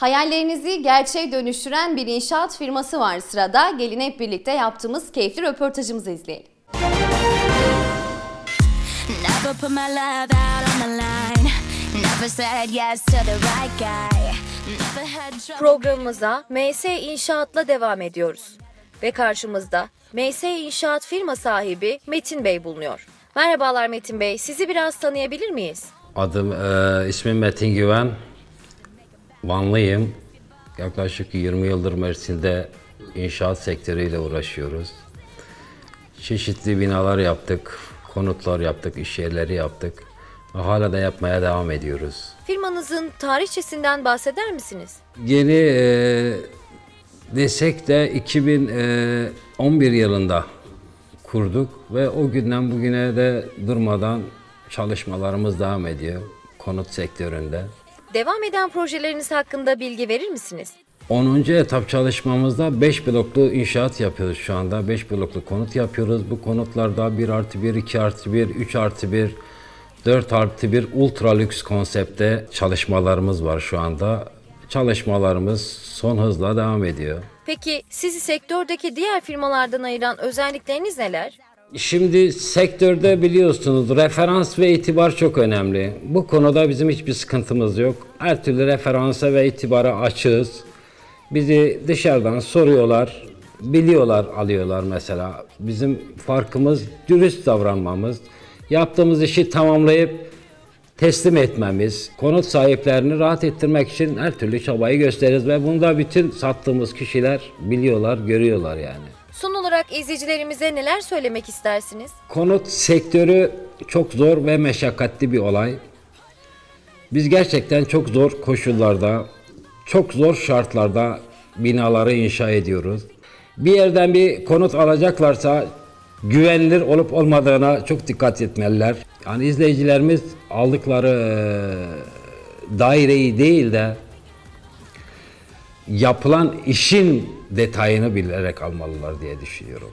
Hayallerinizi gerçeğe dönüştüren bir inşaat firması var sırada. Gelin hep birlikte yaptığımız keyifli röportajımızı izleyelim. Programımıza MS İnşaat'la devam ediyoruz. Ve karşımızda MS İnşaat firma sahibi Metin Bey bulunuyor. Merhabalar Metin Bey, sizi biraz tanıyabilir miyiz? Adım, e, ismim Metin Güven. Vanlıyım. Yaklaşık 20 yıldır Mersin'de inşaat sektörüyle uğraşıyoruz. Çeşitli binalar yaptık, konutlar yaptık, iş yerleri yaptık. Hala da yapmaya devam ediyoruz. Firmanızın tarihçesinden bahseder misiniz? Yeni e, desek de 2011 yılında kurduk ve o günden bugüne de durmadan çalışmalarımız devam ediyor konut sektöründe. Devam eden projeleriniz hakkında bilgi verir misiniz? 10. etap çalışmamızda 5 bloklu inşaat yapıyoruz şu anda. 5 bloklu konut yapıyoruz. Bu konutlarda 1 artı 1, 2 artı 1, 3 artı 1, 4 artı 1 ultra lüks konsepte çalışmalarımız var şu anda. Çalışmalarımız son hızla devam ediyor. Peki sizi sektördeki diğer firmalardan ayıran özellikleriniz neler? Şimdi sektörde biliyorsunuz referans ve itibar çok önemli. Bu konuda bizim hiçbir sıkıntımız yok. Her türlü referansa ve itibara açığız. Bizi dışarıdan soruyorlar, biliyorlar, alıyorlar mesela. Bizim farkımız dürüst davranmamız, yaptığımız işi tamamlayıp teslim etmemiz, konut sahiplerini rahat ettirmek için her türlü çabayı gösteririz ve bunu da bütün sattığımız kişiler biliyorlar, görüyorlar yani. Son olarak izleyicilerimize neler söylemek istersiniz? Konut sektörü çok zor ve meşakkatli bir olay. Biz gerçekten çok zor koşullarda, çok zor şartlarda binaları inşa ediyoruz. Bir yerden bir konut alacaklarsa güvenilir olup olmadığına çok dikkat etmeliler. Yani izleyicilerimiz aldıkları daireyi değil de yapılan işin detayını bilerek almalılar diye düşünüyorum.